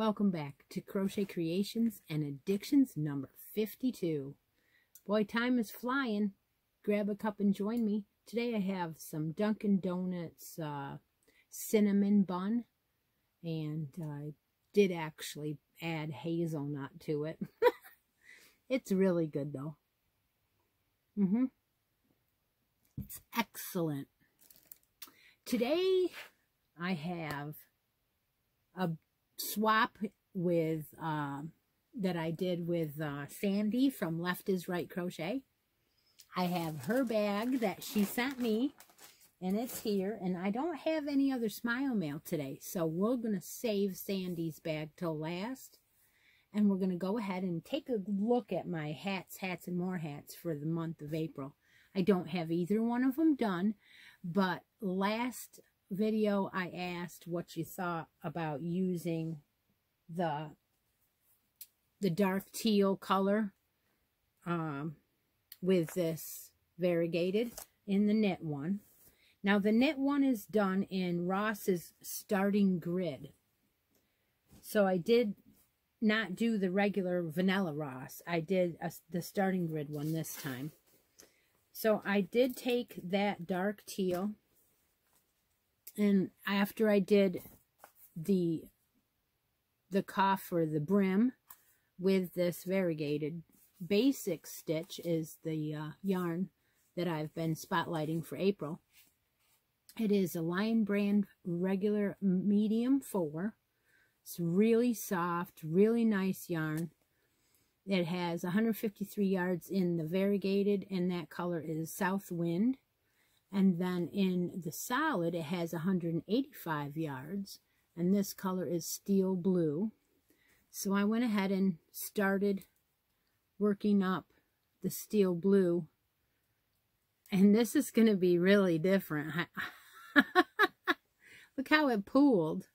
Welcome back to Crochet Creations and Addictions number 52. Boy, time is flying. Grab a cup and join me. Today I have some Dunkin' Donuts uh, cinnamon bun. And I did actually add hazelnut to it. it's really good though. Mm-hmm. It's excellent. Today I have a swap with uh, that I did with uh, Sandy from Left is Right Crochet. I have her bag that she sent me, and it's here. And I don't have any other smile mail today, so we're going to save Sandy's bag till last. And we're going to go ahead and take a look at my hats, hats, and more hats for the month of April. I don't have either one of them done, but last video, I asked what you thought about using the the dark teal color um, with this variegated in the knit one. Now the knit one is done in Ross's starting grid. So I did not do the regular vanilla Ross. I did a, the starting grid one this time. So I did take that dark teal and after I did the the cuff or the brim with this variegated basic stitch is the uh, yarn that I've been spotlighting for April. It is a Lion Brand regular medium 4. It's really soft, really nice yarn. It has 153 yards in the variegated, and that color is South Wind. And then in the solid, it has 185 yards. And this color is steel blue. So I went ahead and started working up the steel blue. And this is going to be really different. Look how it pooled.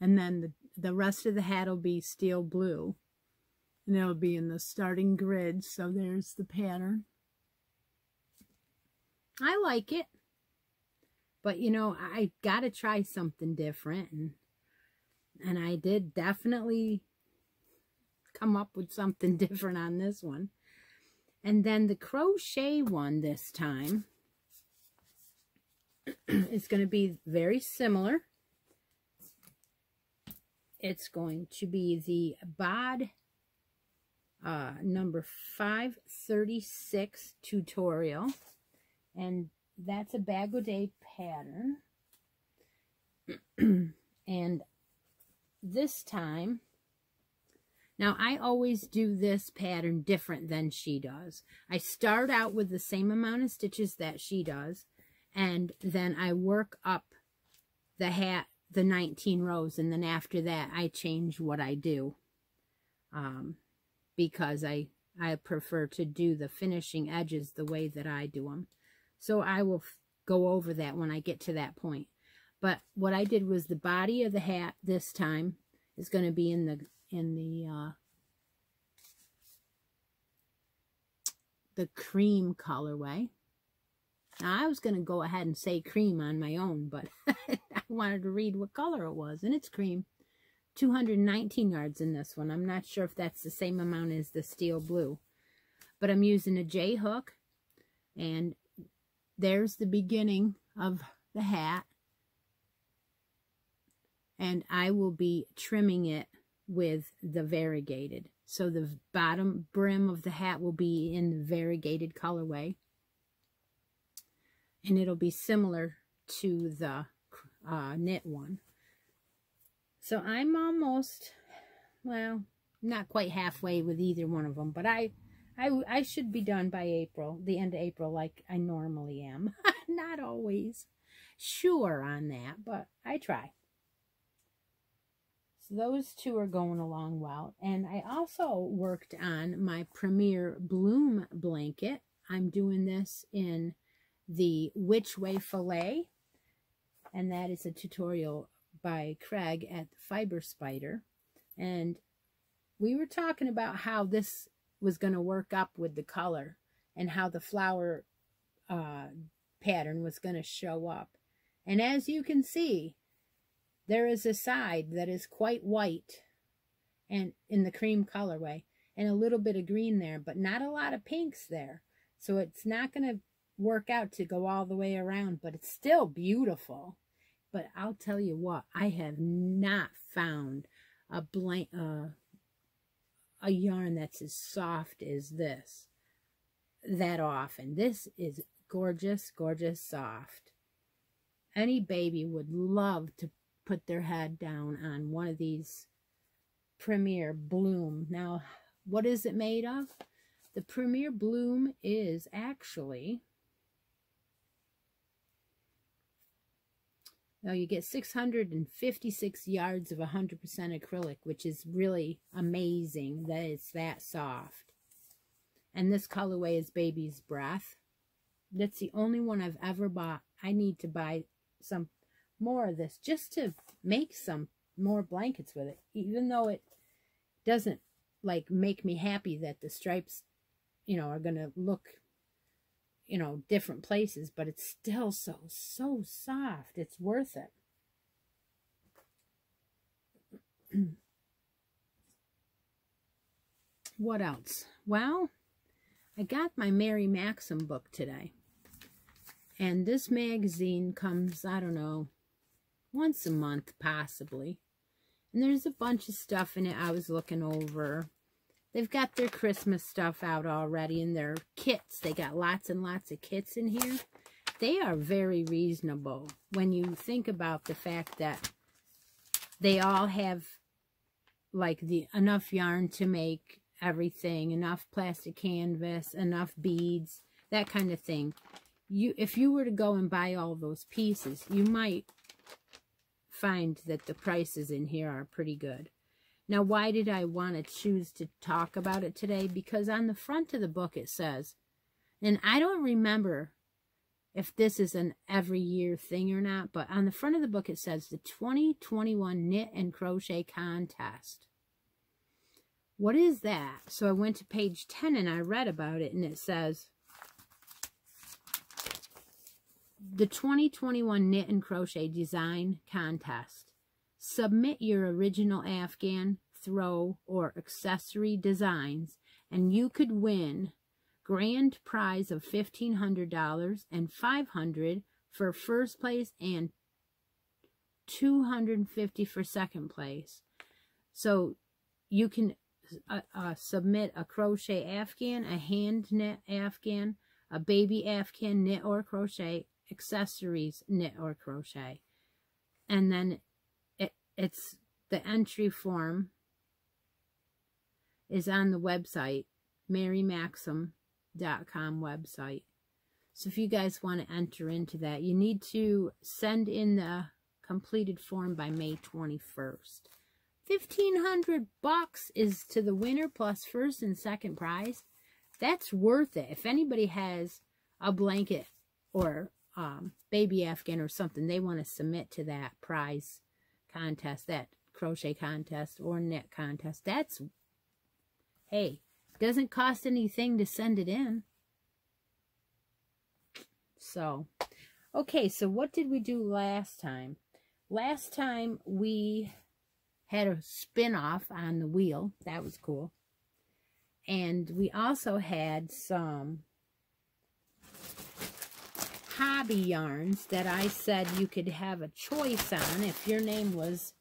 And then the, the rest of the hat will be steel blue. And it'll be in the starting grid. So there's the pattern. I like it. But, you know, I got to try something different. And, and I did definitely come up with something different on this one. And then the crochet one this time is going to be very similar. It's going to be the BOD uh, number 536 tutorial. And that's a Bag O' Day pattern. and this time, now I always do this pattern different than she does. I start out with the same amount of stitches that she does, and then I work up the hat, the 19 rows, and then after that I change what I do. Um, because I, I prefer to do the finishing edges the way that I do them. So I will go over that when I get to that point. But what I did was the body of the hat this time is going to be in the in the uh, the cream colorway. Now, I was going to go ahead and say cream on my own, but I wanted to read what color it was, and it's cream. 219 yards in this one. I'm not sure if that's the same amount as the steel blue. But I'm using a J hook, and there's the beginning of the hat. And I will be trimming it with the variegated. So the bottom brim of the hat will be in the variegated colorway. And it'll be similar to the uh, knit one. So I'm almost, well, not quite halfway with either one of them, but I I, I should be done by April, the end of April, like I normally am. Not always sure on that, but I try. So those two are going along well. And I also worked on my Premier Bloom blanket. I'm doing this in the Which Way Filet. And that is a tutorial by Craig at Fiber Spider. And we were talking about how this was going to work up with the color and how the flower uh, pattern was going to show up. And as you can see, there is a side that is quite white and in the cream colorway and a little bit of green there, but not a lot of pinks there. So it's not going to work out to go all the way around, but it's still beautiful. But I'll tell you what, I have not found a blank, uh, a yarn that's as soft as this that often. This is gorgeous, gorgeous soft. Any baby would love to put their head down on one of these Premier Bloom. Now, what is it made of? The Premier Bloom is actually Now you get 656 yards of 100% acrylic, which is really amazing that it's that soft. And this colorway is Baby's Breath. That's the only one I've ever bought. I need to buy some more of this just to make some more blankets with it. Even though it doesn't like make me happy that the stripes, you know, are going to look you know, different places, but it's still so, so soft. It's worth it. what else? Well, I got my Mary Maxim book today. And this magazine comes, I don't know, once a month, possibly. And there's a bunch of stuff in it I was looking over. They've got their Christmas stuff out already and their kits. They got lots and lots of kits in here. They are very reasonable when you think about the fact that they all have like the enough yarn to make everything, enough plastic canvas, enough beads, that kind of thing. You if you were to go and buy all those pieces, you might find that the prices in here are pretty good. Now, why did I want to choose to talk about it today? Because on the front of the book it says, and I don't remember if this is an every year thing or not, but on the front of the book it says the 2021 Knit and Crochet Contest. What is that? So I went to page 10 and I read about it and it says, the 2021 Knit and Crochet Design Contest. Submit your original Afghan, throw, or accessory designs, and you could win grand prize of $1,500 and $500 for first place and 250 for second place. So you can uh, uh, submit a crochet Afghan, a hand knit Afghan, a baby Afghan knit or crochet, accessories knit or crochet. And then it's the entry form is on the website, marymaxim.com website. So if you guys want to enter into that, you need to send in the completed form by May 21st. 1500 bucks is to the winner plus first and second prize. That's worth it. If anybody has a blanket or um, baby Afghan or something they want to submit to that prize contest, that crochet contest or knit contest. That's, hey, doesn't cost anything to send it in. So, okay, so what did we do last time? Last time we had a spin-off on the wheel. That was cool. And we also had some hobby yarns that I said you could have a choice on if your name was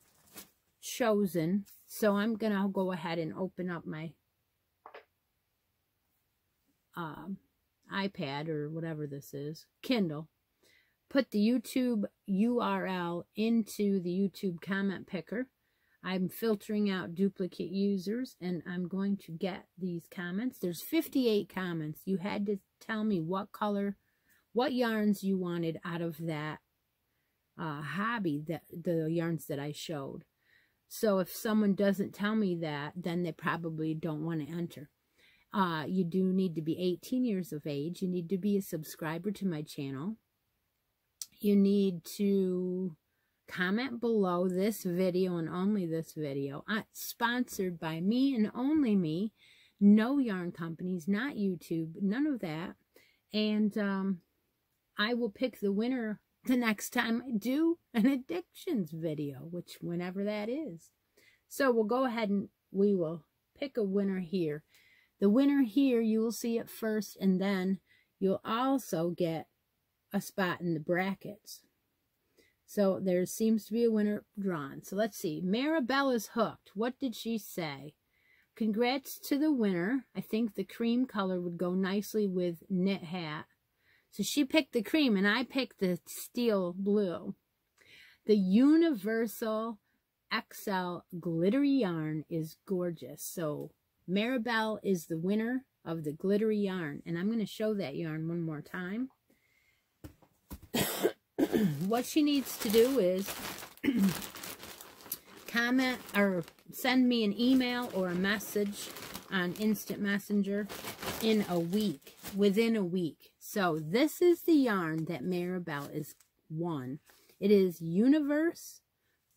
chosen. So I'm going to go ahead and open up my uh, iPad or whatever this is, Kindle. Put the YouTube URL into the YouTube comment picker. I'm filtering out duplicate users and I'm going to get these comments. There's 58 comments. You had to tell me what color what yarns you wanted out of that uh, hobby, that the yarns that I showed. So if someone doesn't tell me that, then they probably don't want to enter. Uh, you do need to be 18 years of age. You need to be a subscriber to my channel. You need to comment below this video and only this video. Uh, sponsored by me and only me. No yarn companies, not YouTube, none of that. And um, I will pick the winner the next time I do an addictions video, which whenever that is. So we'll go ahead and we will pick a winner here. The winner here, you will see it first, and then you'll also get a spot in the brackets. So there seems to be a winner drawn. So let's see. Marabella's hooked. What did she say? Congrats to the winner. I think the cream color would go nicely with knit hat. So she picked the cream and I picked the steel blue. The Universal XL glittery yarn is gorgeous. So Marabelle is the winner of the glittery yarn. And I'm going to show that yarn one more time. what she needs to do is comment or send me an email or a message on Instant Messenger in a week, within a week. So this is the yarn that Maribel is one. It is Universe,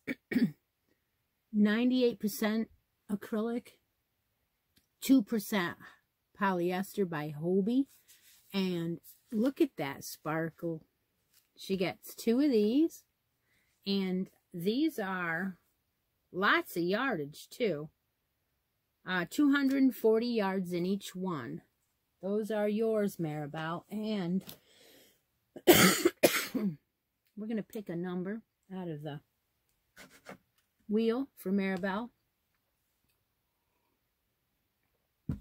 98% acrylic, 2% polyester by Hobbii. And look at that sparkle. She gets two of these. And these are lots of yardage too. Uh, 240 yards in each one. Those are yours, Maribel. And we're going to pick a number out of the wheel for Maribel.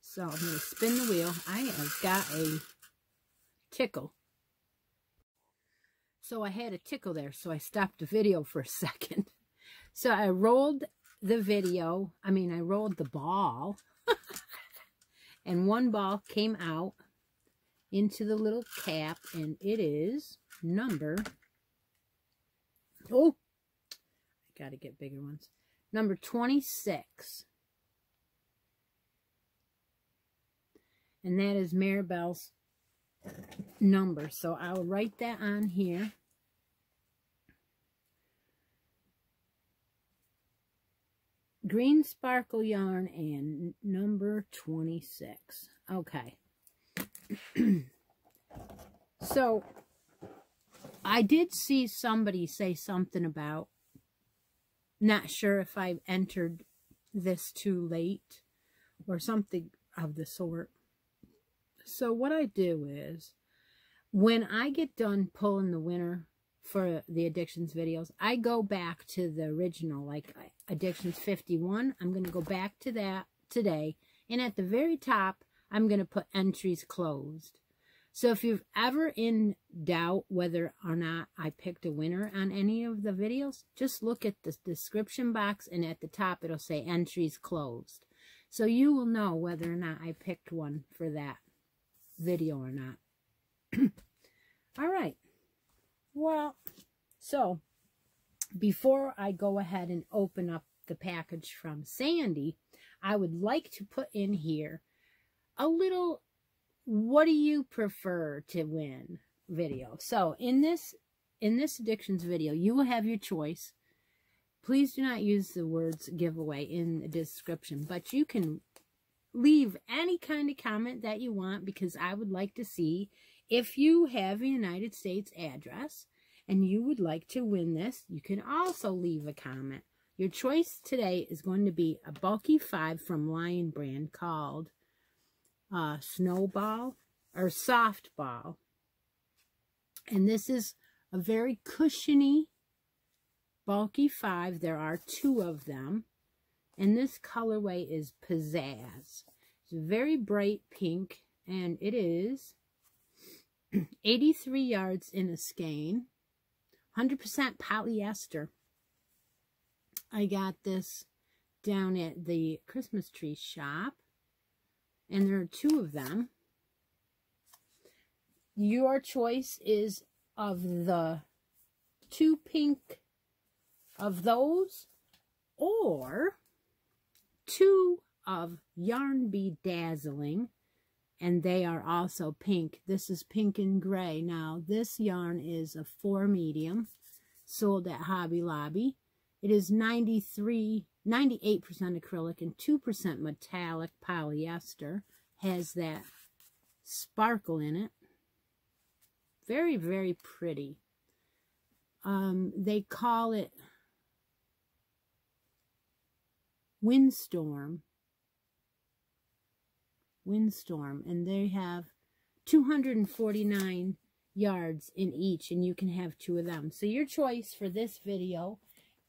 so I'm going to spin the wheel. I have got a tickle. So I had a tickle there, so I stopped the video for a second. So I rolled the video, I mean, I rolled the ball and one ball came out into the little cap, and it is number, oh, I got to get bigger ones, number 26. And that is Marabelle's number. So I'll write that on here. Green sparkle yarn and number 26 okay so I did see somebody say something about not sure if I've entered this too late or something of the sort. So what I do is when I get done pulling the winner for the addictions videos, I go back to the original, like addictions 51. I'm going to go back to that today. And at the very top, I'm going to put entries closed. So if you've ever in doubt whether or not I picked a winner on any of the videos, just look at the description box and at the top it'll say entries closed. So you will know whether or not I picked one for that video or not. All right. Well, so before I go ahead and open up the package from Sandy, I would like to put in here a little what do you prefer to win video. So in this in this addictions video, you will have your choice. Please do not use the words giveaway in the description, but you can leave any kind of comment that you want because I would like to see if you have a United States address and you would like to win this, you can also leave a comment. Your choice today is going to be a bulky 5 from Lion Brand called uh, Snowball or Softball. And this is a very cushiony bulky 5. There are two of them. And this colorway is Pizzazz. It's a very bright pink and it is 83 yards in a skein, 100% polyester. I got this down at the Christmas tree shop, and there are two of them. Your choice is of the two pink of those, or two of Yarn Bee Dazzling and they are also pink. This is pink and gray. Now, this yarn is a 4 medium, sold at Hobby Lobby. It is 93, 98% acrylic and 2% metallic polyester. Has that sparkle in it. Very, very pretty. Um, they call it Windstorm. Windstorm. And they have 249 yards in each. And you can have two of them. So your choice for this video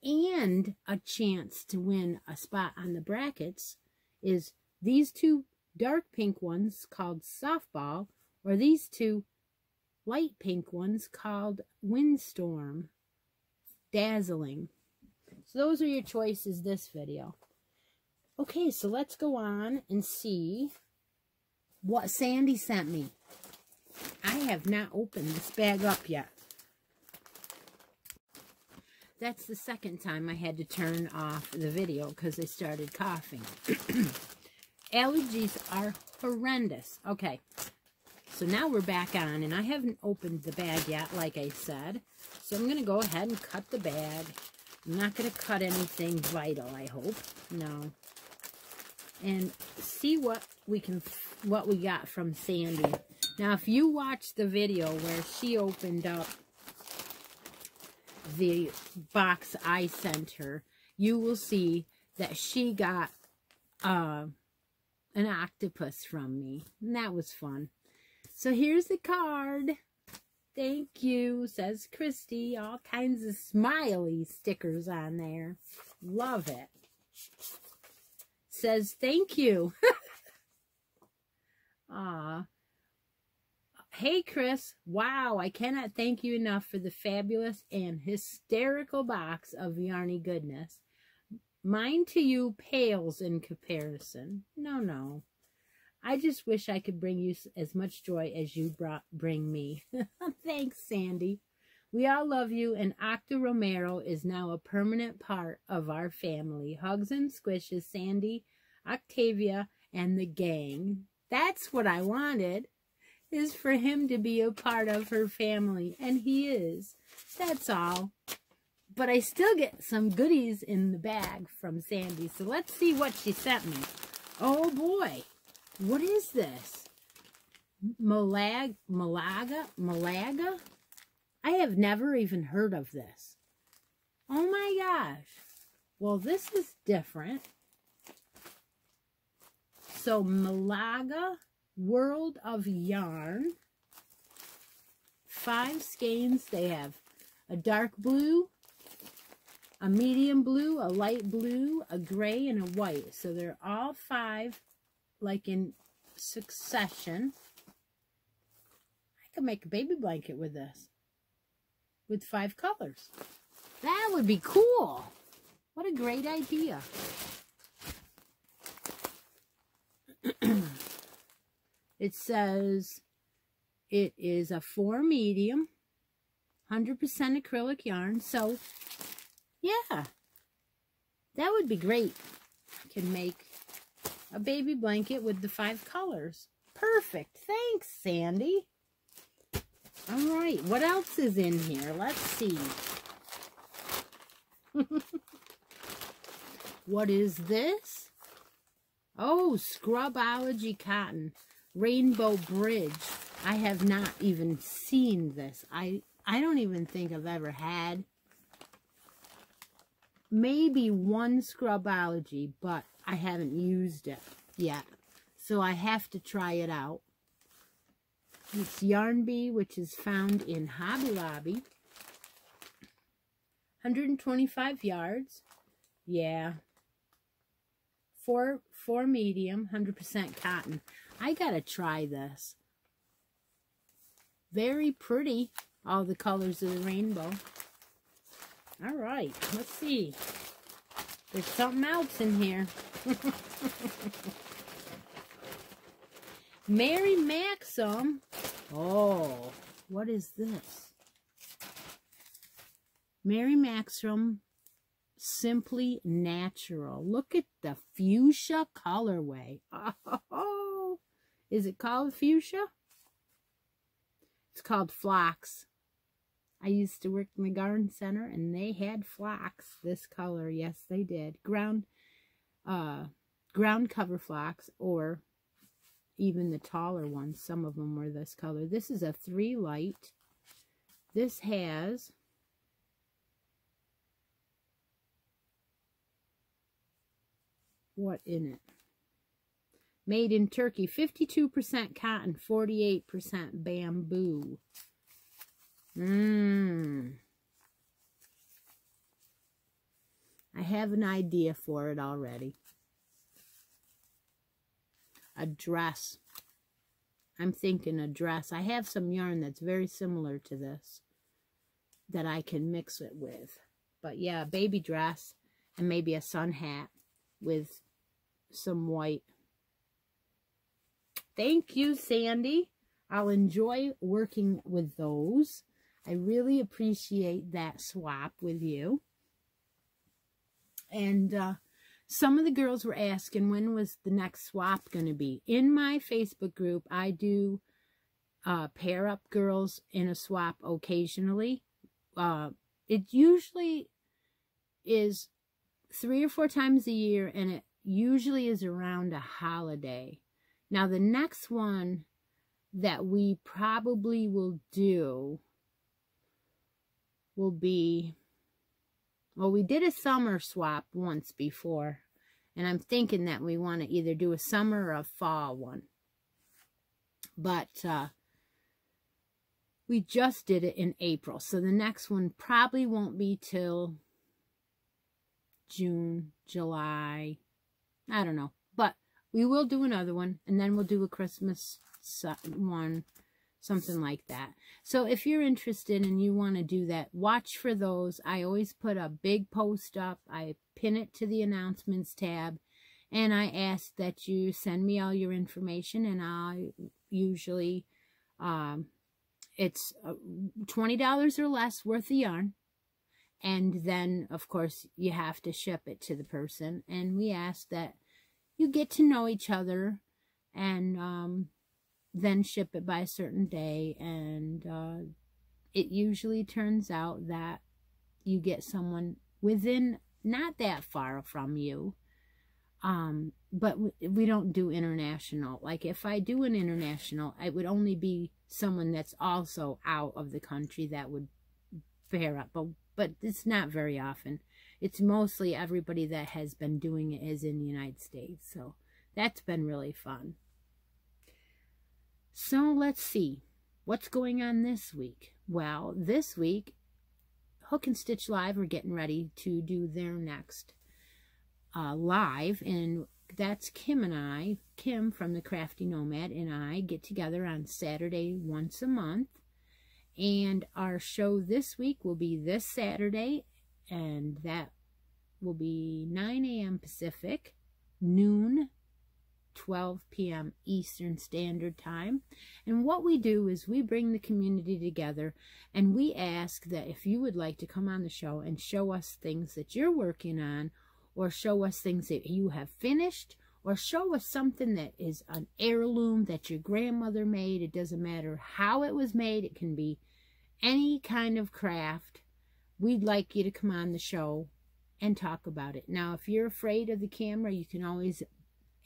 and a chance to win a spot on the brackets is these two dark pink ones called softball or these two light pink ones called windstorm dazzling so those are your choices this video okay so let's go on and see what sandy sent me i have not opened this bag up yet that's the second time I had to turn off the video because I started coughing. Allergies are horrendous. Okay, so now we're back on, and I haven't opened the bag yet, like I said. So I'm going to go ahead and cut the bag. I'm not going to cut anything vital, I hope. No. And see what we can, what we got from Sandy. Now, if you watch the video where she opened up the box I sent her, you will see that she got uh, an octopus from me. And that was fun. So here's the card. Thank you, says Christi. All kinds of smiley stickers on there. Love it. Says thank you. Ah, Hey, Chris. Wow, I cannot thank you enough for the fabulous and hysterical box of Yarny goodness. Mine to you pales in comparison. No, no. I just wish I could bring you as much joy as you brought bring me. Thanks, Sandy. We all love you, and Octa Romero is now a permanent part of our family. Hugs and squishes, Sandy, Octavia, and the gang. That's what I wanted is for him to be a part of her family, and he is. That's all. But I still get some goodies in the bag from Sandy, so let's see what she sent me. Oh boy, what is this? Malag, Malaga? Malaga? I have never even heard of this. Oh my gosh. Well, this is different. So, Malaga World of Yarn. Five skeins. They have a dark blue, a medium blue, a light blue, a gray, and a white. So they're all five, like in succession. I could make a baby blanket with this. With five colors. That would be cool. What a great idea. It says it is a four medium, 100% acrylic yarn. So, yeah, that would be great. I can make a baby blanket with the five colors. Perfect. Thanks, Sandy. All right, what else is in here? Let's see. what is this? Oh, Scrubology Cotton. Rainbow Bridge. I have not even seen this. I, I don't even think I've ever had maybe one Scrubology, but I haven't used it yet. So I have to try it out. It's Yarn Bee, which is found in Hobby Lobby. 125 yards. Yeah. Four, four medium, 100% cotton. I gotta try this. Very pretty, all the colors of the rainbow. All right, let's see. There's something else in here. Mary Maxim. Oh, what is this? Mary Maxim Simply Natural. Look at the fuchsia colorway. Oh, is it called fuchsia? It's called flax. I used to work in the garden center and they had flax this color. Yes, they did. Ground uh ground cover flax or even the taller ones. Some of them were this color. This is a three light This has what in it? Made in Turkey, 52% cotton, 48% bamboo. Mmm. I have an idea for it already. A dress. I'm thinking a dress. I have some yarn that's very similar to this that I can mix it with. But yeah, a baby dress and maybe a sun hat with some white. Thank you, Sandy. I'll enjoy working with those. I really appreciate that swap with you. And uh, some of the girls were asking when was the next swap going to be. In my Facebook group, I do uh, pair up girls in a swap occasionally. Uh, it usually is three or four times a year, and it usually is around a holiday. Now, the next one that we probably will do will be well, we did a summer swap once before, and I'm thinking that we want to either do a summer or a fall one. But uh, we just did it in April, so the next one probably won't be till June, July, I don't know. But we will do another one, and then we'll do a Christmas one something like that. So if you're interested and you want to do that, watch for those. I always put a big post up. I pin it to the announcements tab. And I ask that you send me all your information. And I usually, um, it's uh, $20 or less worth of yarn. And then, of course, you have to ship it to the person. And we ask that you get to know each other and um, then ship it by a certain day. And uh, it usually turns out that you get someone within not that far from you. Um but we don't do international. Like if i do an international it would only be someone that's also out of the country that would pair up but but it's not very often it's mostly everybody that has been doing it is in the united states so that's been really fun so let's see. What's going on this week? Well, this week, Hook and Stitch Live are getting ready to do their next uh, live. And that's Kim and I, Kim from the Crafty Nomad, and I get together on Saturday once a month. And our show this week will be this Saturday, and that will be 9 a.m. Pacific, noon 12 p.m. Eastern Standard Time. And what we do is we bring the community together and we ask that if you would like to come on the show and show us things that you're working on or show us things that you have finished or show us something that is an heirloom that your grandmother made. It doesn't matter how it was made. It can be any kind of craft. We'd like you to come on the show and talk about it. Now, if you're afraid of the camera, you can always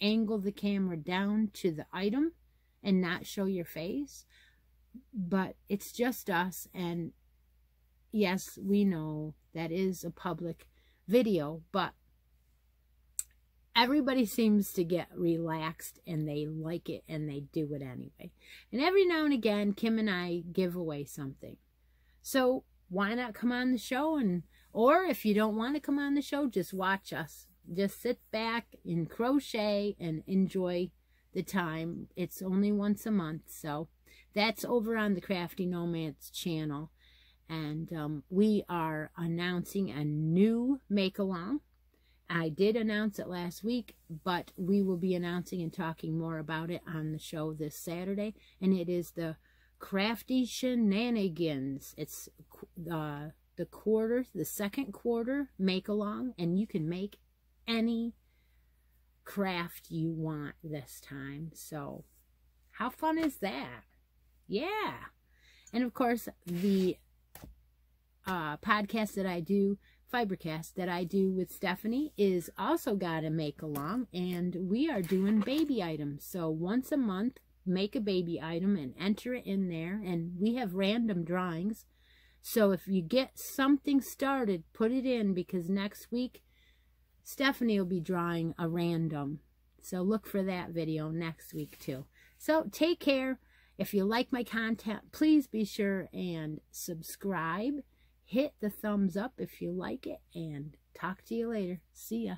angle the camera down to the item and not show your face. But it's just us. And yes, we know that is a public video, but everybody seems to get relaxed and they like it and they do it anyway. And every now and again, Kim and I give away something. So why not come on the show and or if you don't want to come on the show, just watch us just sit back and crochet and enjoy the time. It's only once a month, so that's over on the Crafty Nomads channel. And um, we are announcing a new make-along. I did announce it last week, but we will be announcing and talking more about it on the show this Saturday. And it is the Crafty Shenanigans. It's uh, the quarter, the second quarter make-along, and you can make any craft you want this time. So how fun is that? Yeah. And of course, the uh, podcast that I do, Fibercast, that I do with Stephanie is also got a make along. And we are doing baby items. So once a month, make a baby item and enter it in there. And we have random drawings. So if you get something started, put it in because next week Stephanie will be drawing a random. So look for that video next week too. So take care. If you like my content, please be sure and subscribe. Hit the thumbs up if you like it. And talk to you later. See ya.